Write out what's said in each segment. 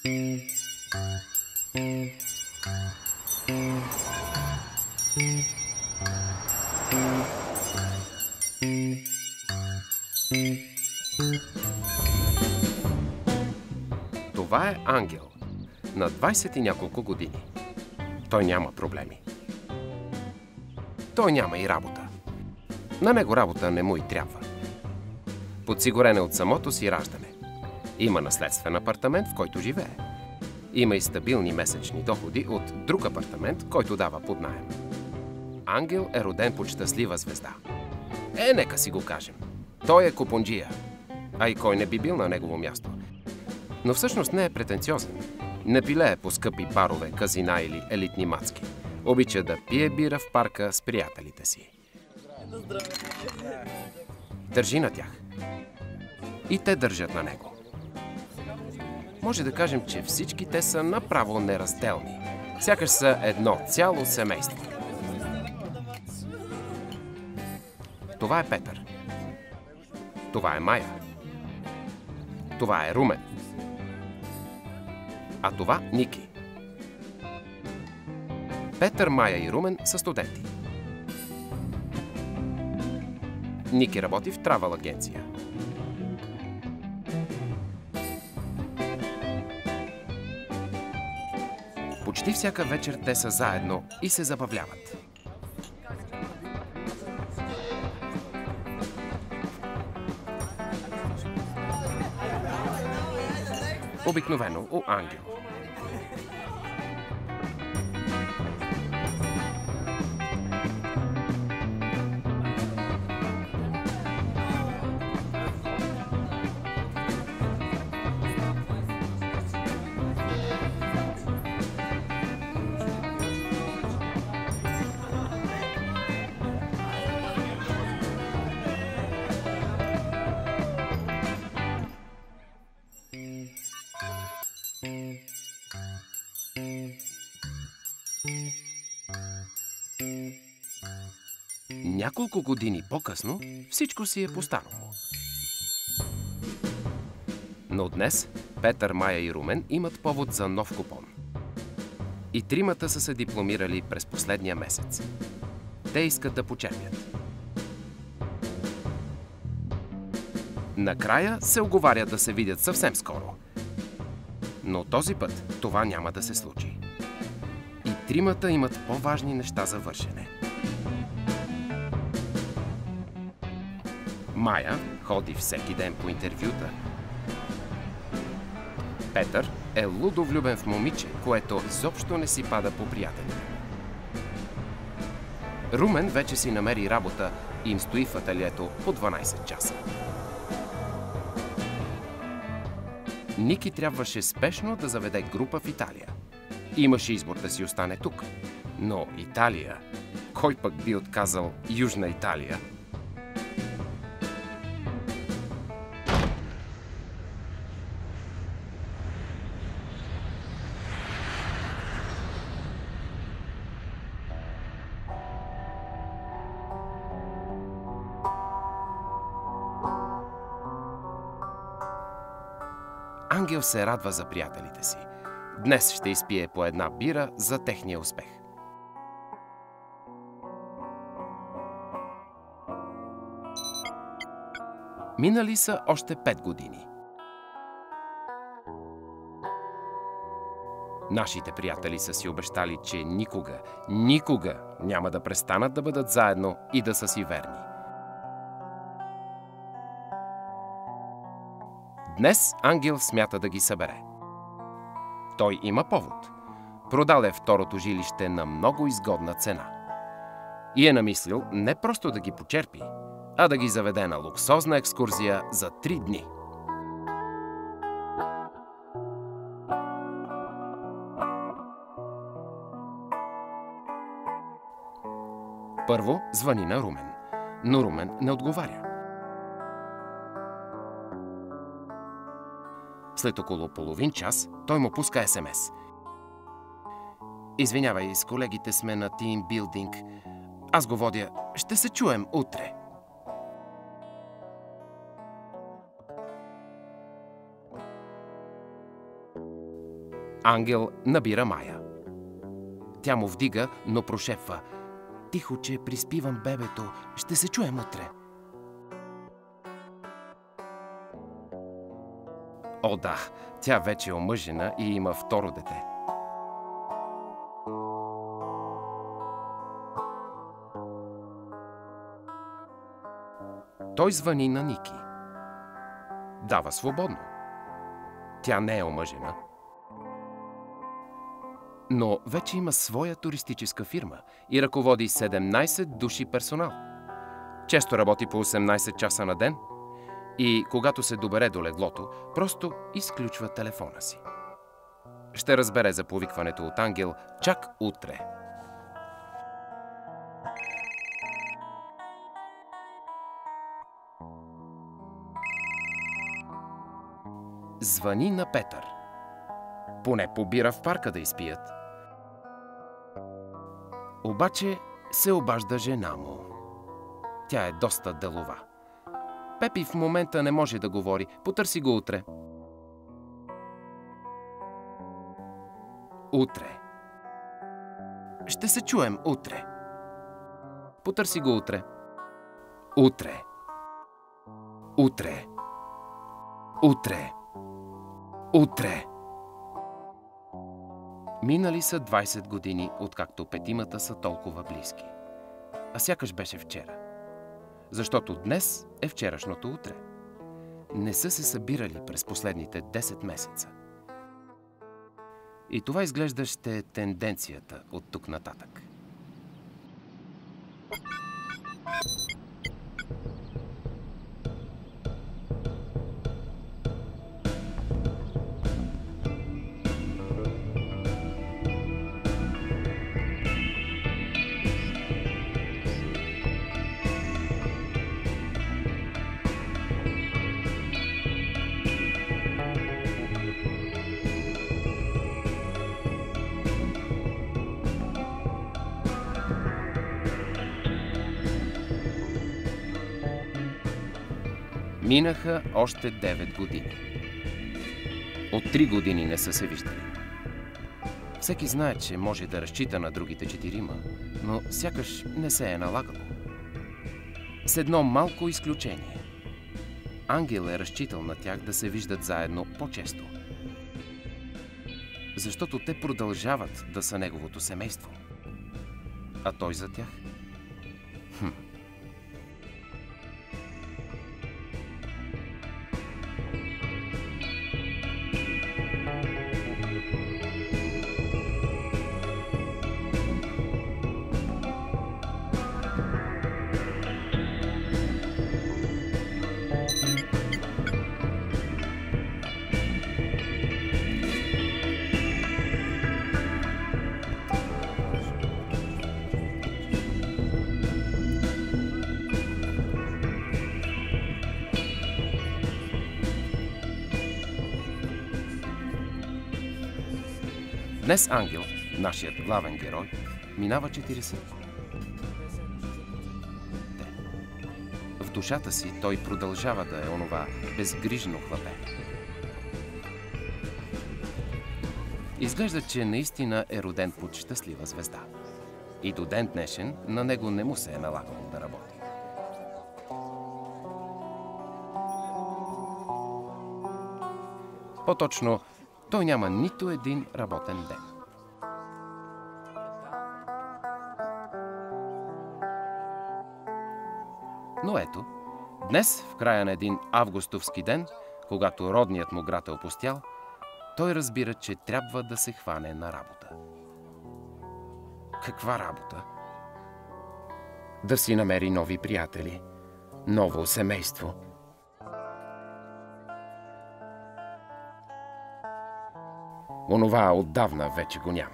Това е ангел. На 20 и няколко години. Той няма проблеми. Той няма и работа. На него работа не му и трябва. Подсигурен е от самото си раждане. Има наследствен апартамент, в който живее. Има и стабилни месечни доходи от друг апартамент, който дава под найем. Ангел е роден под щастлива звезда. Е, нека си го кажем. Той е купонджия. А и кой не би бил на негово място? Но всъщност не е претенциозен. Не пилее по скъпи барове, казина или елитни мацки. Обича да пие бира в парка с приятелите си. Държи на тях. И те държат на него. Може да кажем, че всички те са направо неразделни. Сякаш са едно цяло семейство. Това е Петър. Това е Майя. Това е Румен. А това Ники. Петър, Майя и Румен са студенти. Ники работи в травал агенция. Почти всяка вечер те са заедно и се забавляват. Обикновено у Ангел. Няколко години по-късно всичко си е по-старому. Но днес Петър, Майя и Румен имат повод за нов купон. И тримата са се дипломирали през последния месец. Те искат да почерпят. Накрая се оговарят да се видят съвсем скоро. Но този път това няма да се случи. И тримата имат по-важни неща за вършене. Майя ходи всеки ден по интервюта. Петър е лудо влюбен в момиче, което изобщо не си пада по приятелите. Румен вече си намери работа и им стои в ателието по 12 часа. Ники трябваше спешно да заведе група в Италия. Имаше избор да си остане тук. Но Италия... Кой пък би отказал Южна Италия? Ангел се радва за приятелите си. Днес ще изпие по една бира за техния успех. Минали са още пет години. Нашите приятели са си обещали, че никога, никога няма да престанат да бъдат заедно и да са си верни. Днес Ангел смята да ги събере. Той има повод. Продал е второто жилище на много изгодна цена. И е намислил не просто да ги почерпи, а да ги заведе на луксозна екскурзия за три дни. Първо звъни на Румен, но Румен не отговаря. След около половин час той му пуска СМС. Извинявай, с колегите сме на тимбилдинг. Аз го водя. Ще се чуем утре. Ангел набира Мая. Тя му вдига, но прошепва. Тихо, че приспивам бебето. Ще се чуем утре. О, да, тя вече е омъжена и има второ дете. Той звъни на Ники. Дава свободно. Тя не е омъжена. Но вече има своя туристическа фирма и ръководи 17 души персонал. Често работи по 18 часа на ден и когато се добере до леглото, просто изключва телефона си. Ще разбере за повикването от ангел чак утре. Звъни на Петър. Поне побира в парка да изпият. Обаче се обажда жена му. Тя е доста делова. Пепи в момента не може да говори. Потърси го утре. Утре. Ще се чуем утре. Потърси го утре. Утре. Утре. Утре. Утре. Минали са 20 години, откакто петимата са толкова близки. А сякаш беше вчера. Защото днес е вчерашното утре. Не са се събирали през последните 10 месеца. И това изглежда ще е тенденцията от тук нататък. Минаха още 9 години. От 3 години не са се виждали. Всеки знае, че може да разчита на другите четирима, но сякаш не се е налагало. С едно малко изключение. Ангел е разчитал на тях да се виждат заедно по-често. Защото те продължават да са неговото семейство. А той за тях? Днес Ангел, нашият главен герой, минава 40. В душата си той продължава да е онова безгрижно хлапе. Изглежда, че наистина е роден под щастлива звезда. И до ден днешен на него не му се е налагало да работи. По-точно, той няма нито един работен ден. Но ето, днес, в края на един августовски ден, когато родният му град е опустял, той разбира, че трябва да се хване на работа. Каква работа? Да си намери нови приятели, ново семейство – Онова отдавна вече го няма.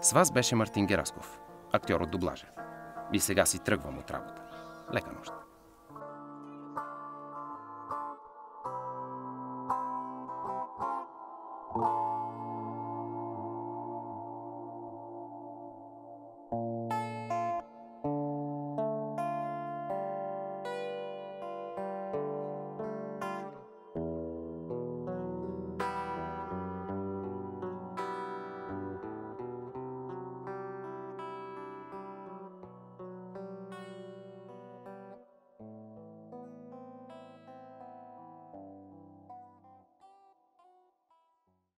С вас беше Мартин Герасков, актьор от дублажа. И сега си тръгвам от работа. Läkanosta.